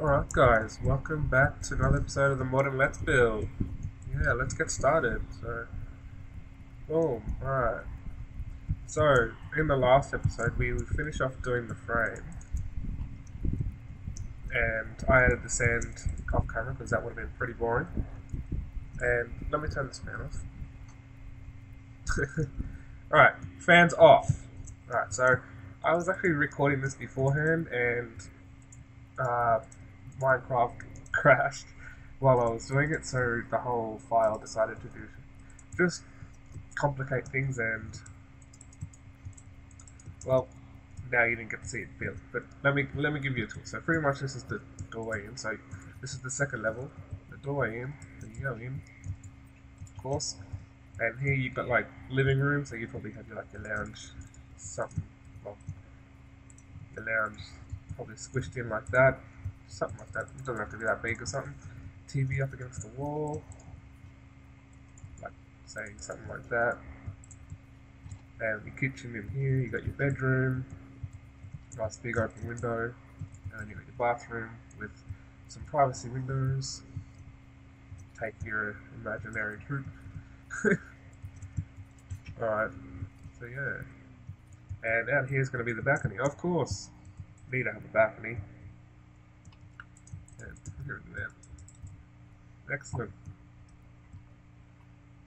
Alright guys, welcome back to another episode of the Modern Let's Build. Yeah, let's get started. So, boom, alright. So, in the last episode we finished off doing the frame. And I added the sand off camera because that would have been pretty boring. And let me turn this fan off. Alright, fans off. Alright, so I was actually recording this beforehand and uh, Minecraft crashed while I was doing it, so the whole file decided to do just complicate things and well, now you didn't get to see it built. But let me let me give you a tool. So pretty much this is the doorway in. So this is the second level. The doorway in, and you go in, of course. And here you've got like living room, so you probably have your like your lounge, something. Well, the lounge probably squished in like that something like that. It doesn't have to be that big or something. TV up against the wall, like saying something like that. And the kitchen in here, you got your bedroom, nice big open window, and then you got your bathroom with some privacy windows. Take your imaginary troop. Alright, so yeah. And out here is going to be the balcony. Of course, need to have a balcony. Here. Excellent.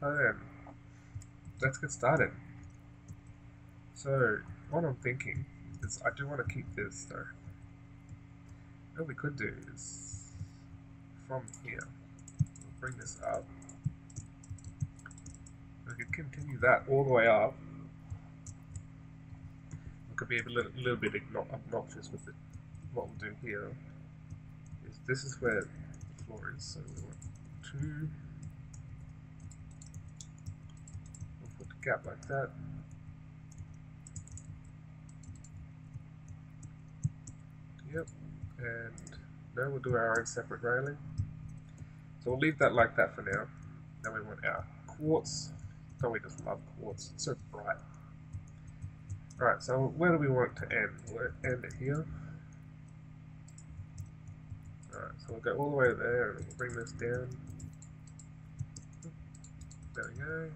So then, let's get started. So, what I'm thinking is I do want to keep this though. What we could do is from here, we'll bring this up. We could continue that all the way up. We could be a little, little bit obnoxious with it. What we'll do here this is where the floor is, so we want two. We'll put the gap like that. Yep, and now we'll do our own separate railing. So we'll leave that like that for now. Then we want our quartz. Don't we just love quartz? It's so bright. Alright, so where do we want to end? We'll end it here. So we'll go all the way there and we'll bring this down. There we go.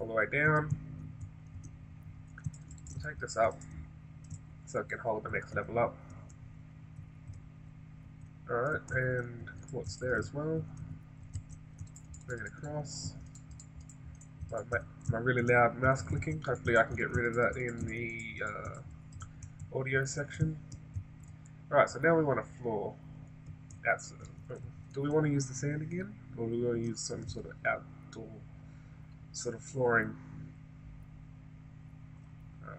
All the way down. Take this up so it can hold the next level up. Alright, and what's there as well. Bring it across. My, my really loud mouse clicking, hopefully I can get rid of that in the uh, audio section. Alright, so now we want a floor that's. Do we want to use the sand again, or do we want to use some sort of outdoor sort of flooring? Uh,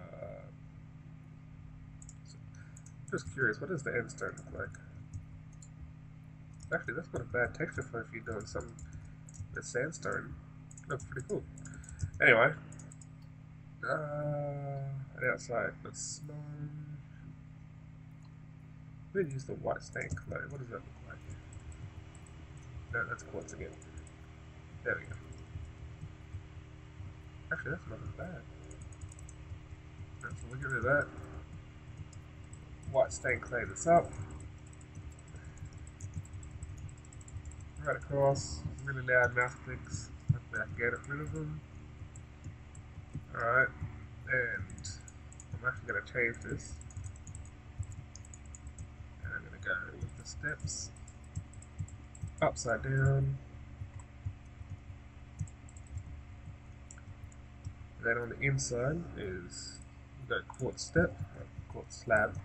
just curious, what does the end stone look like? Actually, that's not a bad texture for if you're doing some with sandstone. Looks pretty cool. Anyway, uh, outside, let's. Um, we use the white stained clay. What does that look like? No, that's quartz again. There we go. Actually, that's not as bad. Right, so we'll get rid of that. White stained clay this up. Right across. Really loud mouse clicks. Hopefully I can get rid of them. Alright. And I'm actually going to change this go with the steps upside down. Then on the inside is the quartz step, quartz slab.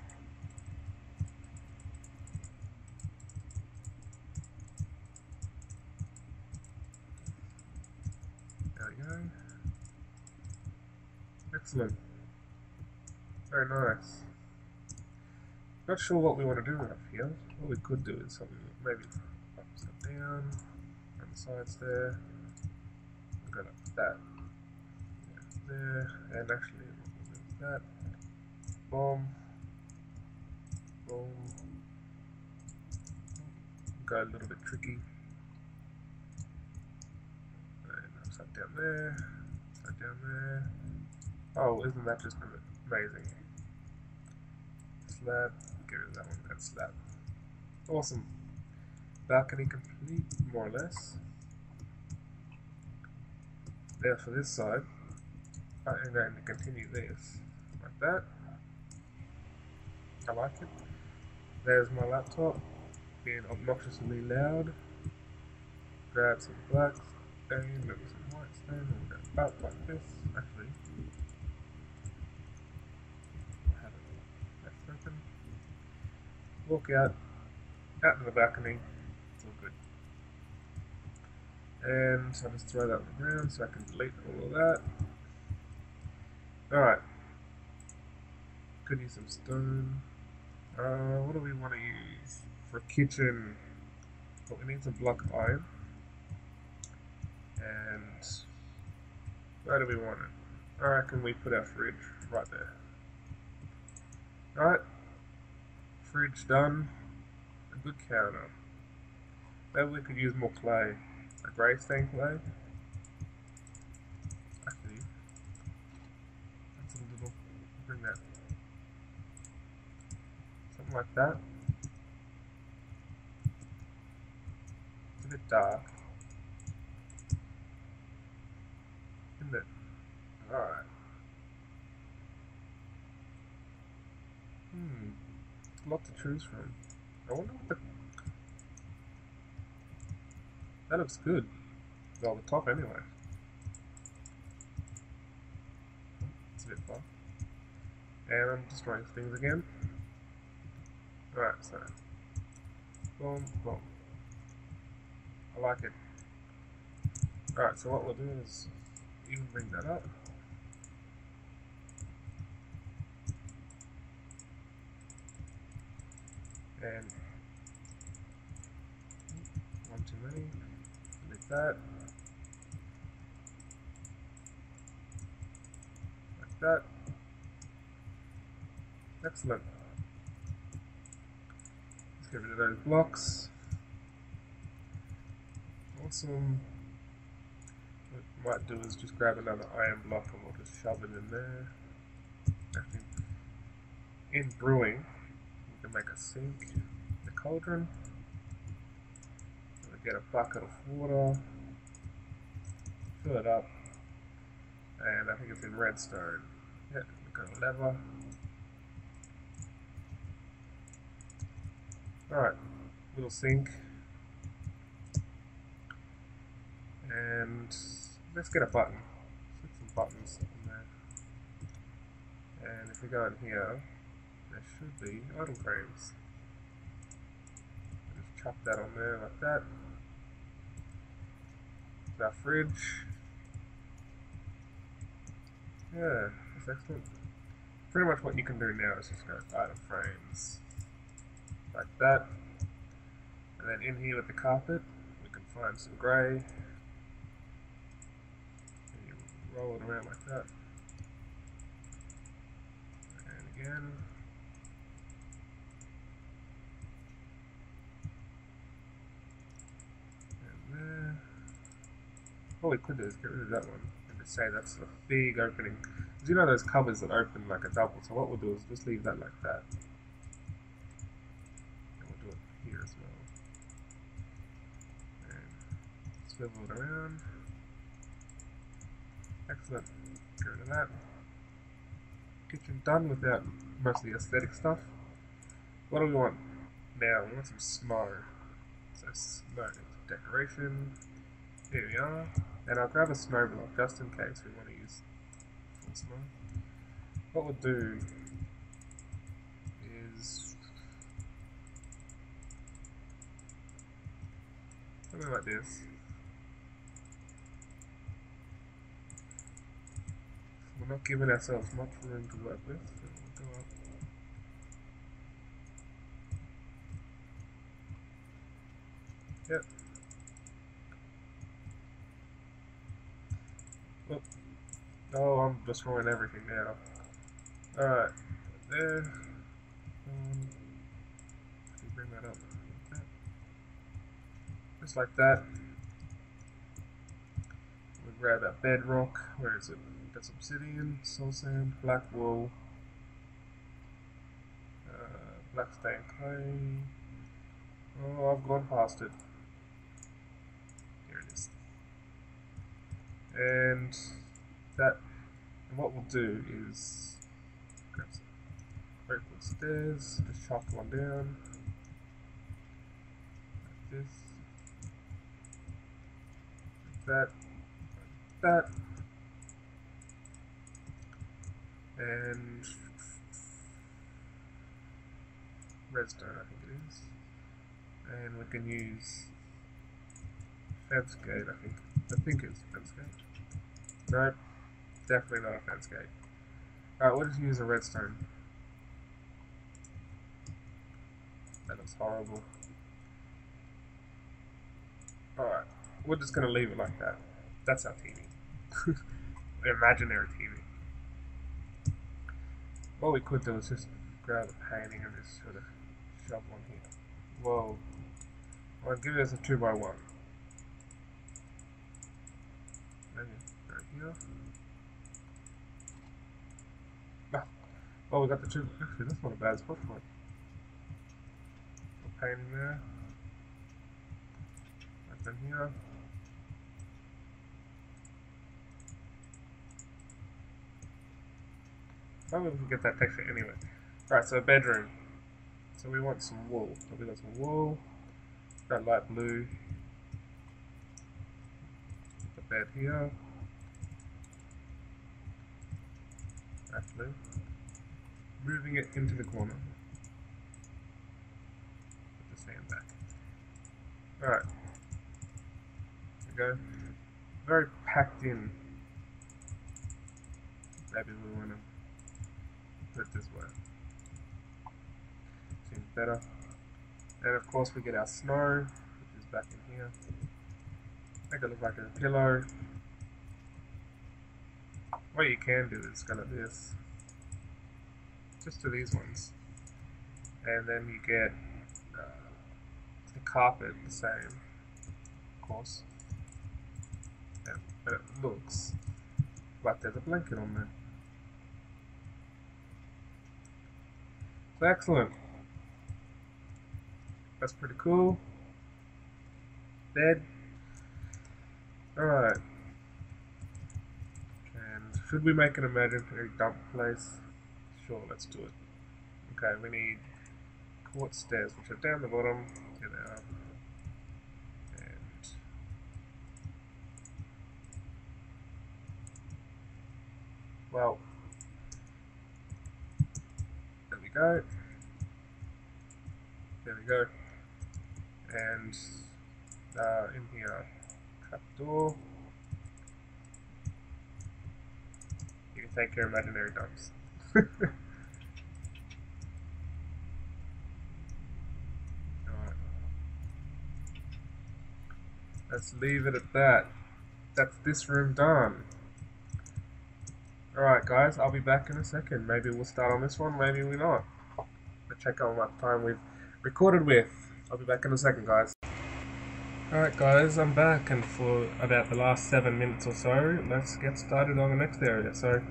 There we go. Excellent. Very nice. Not sure what we want to do up here. What we could do is something maybe upside down on the sides there. Go like that. There, and actually that. Boom. Boom. Got a little bit tricky. And upside down there. Upside down there. Oh, isn't that just amazing? Slab get rid of that one, that's that. Awesome. Balcony complete, more or less. Now for this side, I'm going to continue this, like that. I like it. There's my laptop, being obnoxiously loud. Grab some black stain, maybe some white stain, and go up like this. Actually, have it left open. Walk out, out to the balcony. It's all good. And so I'll just throw that on the ground so I can delete all of that. Alright. Could use some stone. Uh, what do we want to use? For kitchen, well, we need some block iron. And where do we want it? I reckon we put our fridge right there. Alright. Fridge done. A good counter. Maybe we could use more clay. A grey stained clay. Actually, that's a little. Bring that. Something like that. It's a bit dark. Isn't it? Alright. Hmm. A lot to choose from. I wonder what the that looks good. Well, the top anyway. It's a bit far. And I'm destroying things again. Alright, so. Boom, boom. I like it. Alright, so what we'll do is even bring that up. And one too many Like that. Like that. Excellent. Let's get rid of those blocks. Awesome. What might do is just grab another iron block and we'll just shove it in there. In brewing, we can make a sink, the cauldron get a bucket of water, fill it up, and I think it's in redstone. Yeah, got a lever. Alright, little sink. And let's get a button. Put some buttons in there. And if we go in here, there should be item frames. Just chop that on there like that the fridge. Yeah, that's excellent. Pretty much what you can do now is just go item frames like that. And then in here with the carpet, we can find some grey. And you roll it around like that. And again. We could do is get rid of that one and just say that's a big opening. Because you know those covers that open like a double, so what we'll do is just leave that like that. And we'll do it here as well. And swivel it around. Excellent. Get rid of that. Kitchen done without mostly aesthetic stuff. What do we want now? We want some snow. So snow decoration. Here we are. And I'll grab a snow block just in case we want to use snow. What we'll do is something like this. We're not giving ourselves much room to work with. Yep. Oh, I'm destroying everything now. Alright, there. Um, bring that up. Just like that. We grab that bedrock. Where is it? That's obsidian, soul sand, black wool, uh, black stained clay, Oh, I've gone past it. Here it is. And that, and what we'll do is grab some vertical stairs, just chop one down. Like this. Like that. Like that. And redstone, I think it is. And we can use gate, I think. I think it's fence gate. Definitely not a fence gate. Alright, we'll just use a redstone. That looks horrible. Alright, we're just gonna leave it like that. That's our TV. Imaginary TV. What we could do is just grab the painting and just sort of shove one here. Whoa. I'll give this a 2 by one Maybe right here. Ah. Oh, we got the two. Actually, that's not a bad spot for it. A painting there. Right in here. Probably we can get that texture anyway. Alright, so a bedroom. So we want some wool. So we got some wool. Got light blue. The bed here. Actually. Moving it into the corner. Put the sand back. Alright. There we go. Very packed in. Maybe we want to put it this way Seems better. And of course we get our snow, which is back in here. Make it look like a pillow. What you can do is go like this. Just to these ones. And then you get uh, the carpet the same, of course. Yeah, but it looks like there's a blanket on there. So excellent. That's pretty cool. Bed. Alright. And should we make an imaginary dump place? Sure, let's do it. Okay, we need quartz stairs, which are down the bottom. Here they are. And well, there we go. There we go and uh, in here, trapdoor. You can take your imaginary dumps. Let's leave it at that. That's this room done. Alright guys, I'll be back in a second. Maybe we'll start on this one, maybe we not. But check out what time we've recorded with. I'll be back in a second, guys. Alright guys, I'm back and for about the last seven minutes or so, let's get started on the next area. So,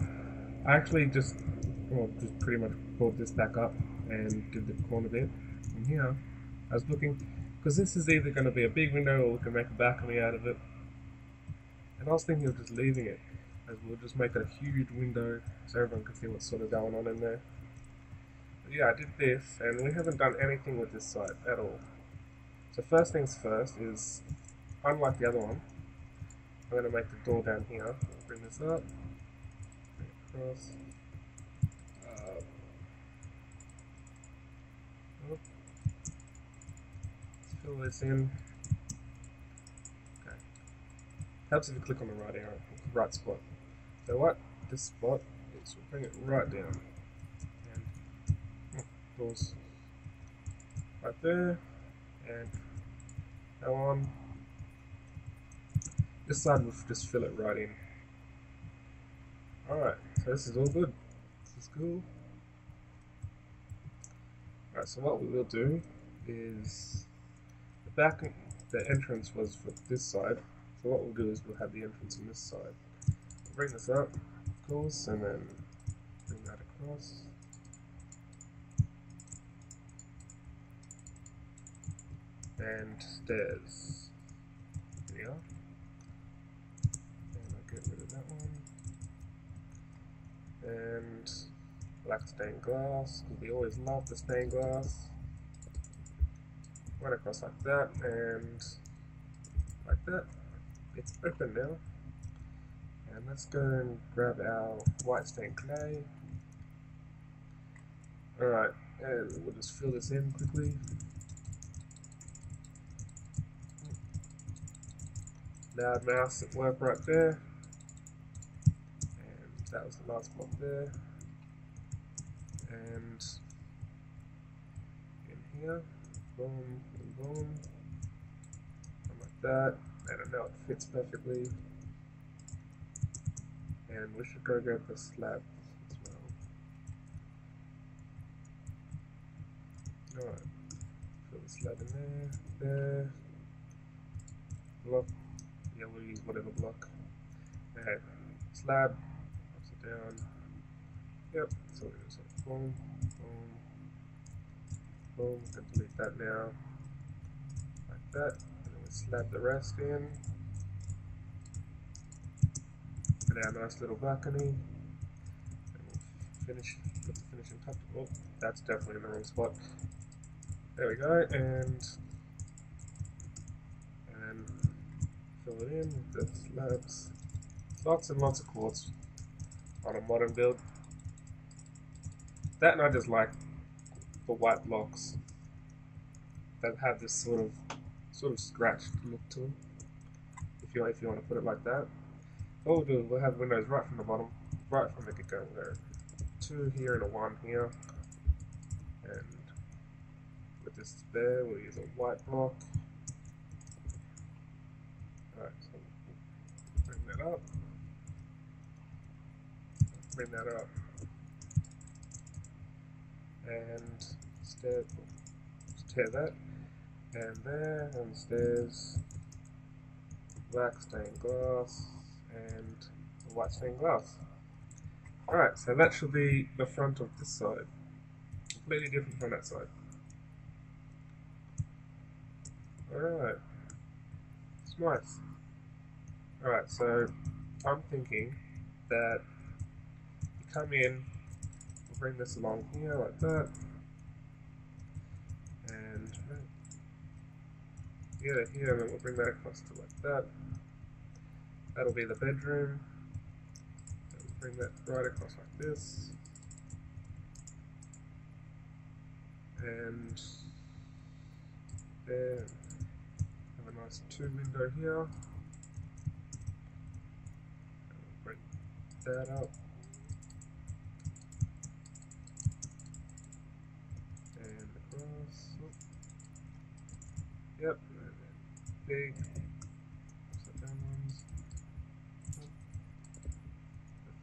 I actually just, well, just pretty much pulled this back up and did the corner bit from here. I was looking, because this is either going to be a big window or we can make a balcony out of it. And I was thinking of just leaving it, as we'll just make it a huge window so everyone can see what's sort of going on in there. But yeah, I did this, and we haven't done anything with this site at all. So first things first is, unlike the other one, I'm going to make the door down here. Bring this up, across. Uh, oh. Let's fill this in. Okay. Helps if you click on the right arrow, right spot. So what this spot is, we'll bring it right down. And oh, doors right there and go on. This side will just fill it right in. Alright, so this is all good. This is cool. Alright, so what we will do is the back the entrance was for this side. So what we'll do is we'll have the entrance on this side. We'll bring this up, of course, and then bring that across. and stairs. There we are. And I'll get rid of that one. And black stained glass, we always love the stained glass. Run across like that, and like that. It's open now. And let's go and grab our white stained clay. Alright, and we'll just fill this in quickly. Loud mouse at work right there. And that was the last block there. And in here, boom, boom, boom. And like that. I don't know, it fits perfectly. And we should go grab the slab as well. Alright. Fill the slab in there, there. Block yeah, we'll use whatever block. Okay, slab, upside down. Yep, so boom, boom, boom. Can delete that now, like that. And then we slab the rest in. Put our nice little balcony. And we'll finish, put the finishing touch. Oh, that's definitely in the wrong spot. There we go, and and fill it in with the slabs. Lots and lots of quartz on a modern build. That and I just like the white blocks that have this sort of sort of scratched look to them. If you if you want to put it like that. What we'll do is we'll have windows right from the bottom, right from the get-go. There, two here and a one here, and with this there we'll use a white block. Alright, so bring that up. Bring that up. And stairs, tear that. And there, and stairs, black stained glass, and white stained glass. Alright, so that should be the front of this side. Completely different from that side. Alright. It's nice. Alright, so I'm thinking that you come in, bring this along here like that, and here to here, and then we'll bring that across to like that. That'll be the bedroom. And bring that right across like this. And there, have a nice two window here. Bring that up. And across. Oh. Yep. And then big. Upside down ones.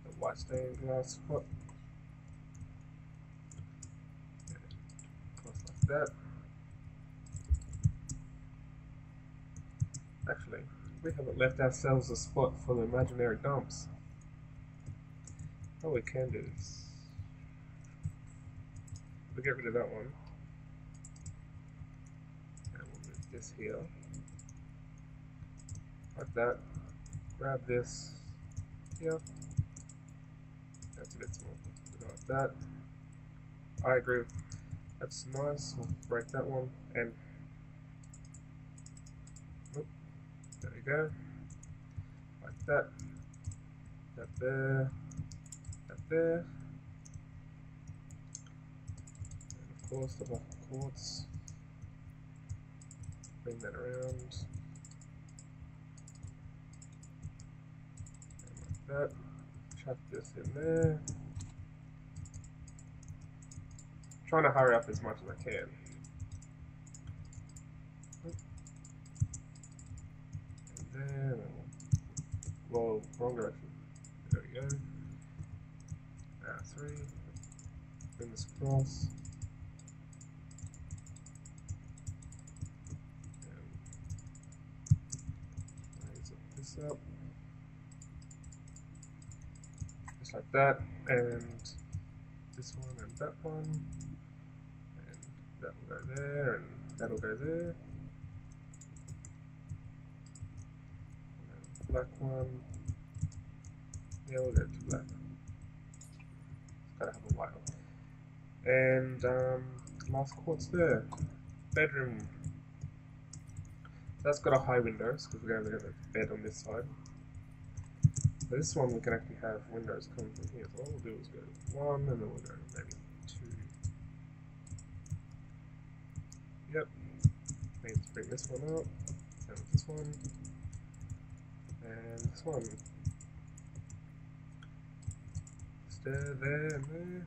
The white stained glass. And across like that. Actually, we haven't left ourselves a spot for the imaginary dumps. Oh, we can do this. we'll get rid of that one. And we'll move this here. Like that. Grab this here. That's a bit small. Like that. I agree. That's nice. We'll break that one and There we go. Like that. That there. That there. And of course the block of quartz. Bring that around. And like that. Chuck this in there. trying to hurry up as much as I can. there. Well, wrong direction. There we go. Ah, three. Bring this across. that and this one and that one and that will go there and that'll go there. And black one Yeah, we'll go to black it's gotta have a white one and um, last quartz there bedroom. So that's got a high window because we're going to have a bed on this side. This one we can actually have windows coming from here. So all we'll do is go to one and then we'll go maybe two. Yep. Means bring this one up. And this one. And this one. There, there, and there.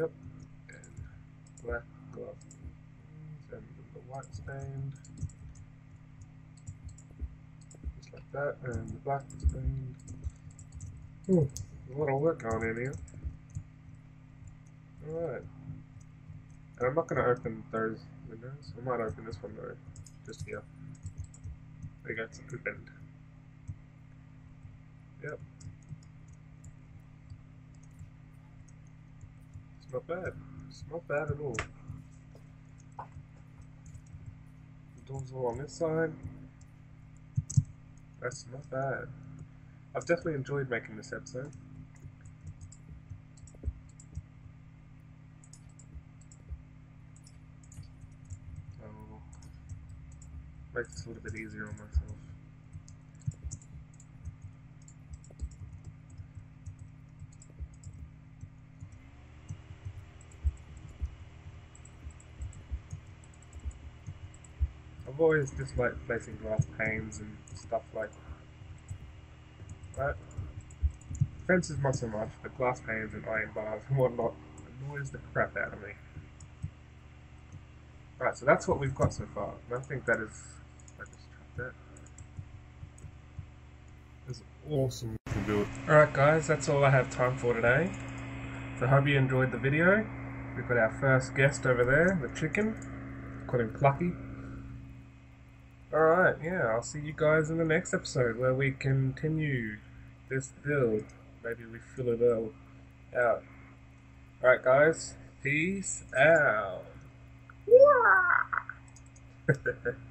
Yep. And black glove. And the white stained. That. And the black stained. Ooh, a lot of work going in here. Alright. And I'm not to open those windows. I might open this one though. Just here. There you go, it's opened. Yep. It's not bad. It's not bad at all. The doors all on this side. That's not bad. I've definitely enjoyed making this episode. So, make this a little bit easier on myself. Always disliked placing glass panes and stuff like that. Fences not so much, but glass panes and iron bars and whatnot annoys the crap out of me. Right, so that's what we've got so far, and I think that is. I just track that. Is awesome to build. Alright, guys, that's all I have time for today. So I hope you enjoyed the video. We've got our first guest over there, the chicken. Call him Plucky. Alright, yeah, I'll see you guys in the next episode where we continue this build. Maybe we fill it all out. Alright, guys, peace out.